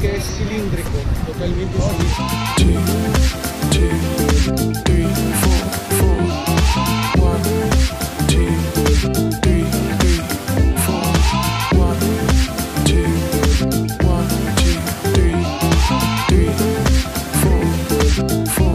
Che è cilindrico, totalmente cilindrico. Four.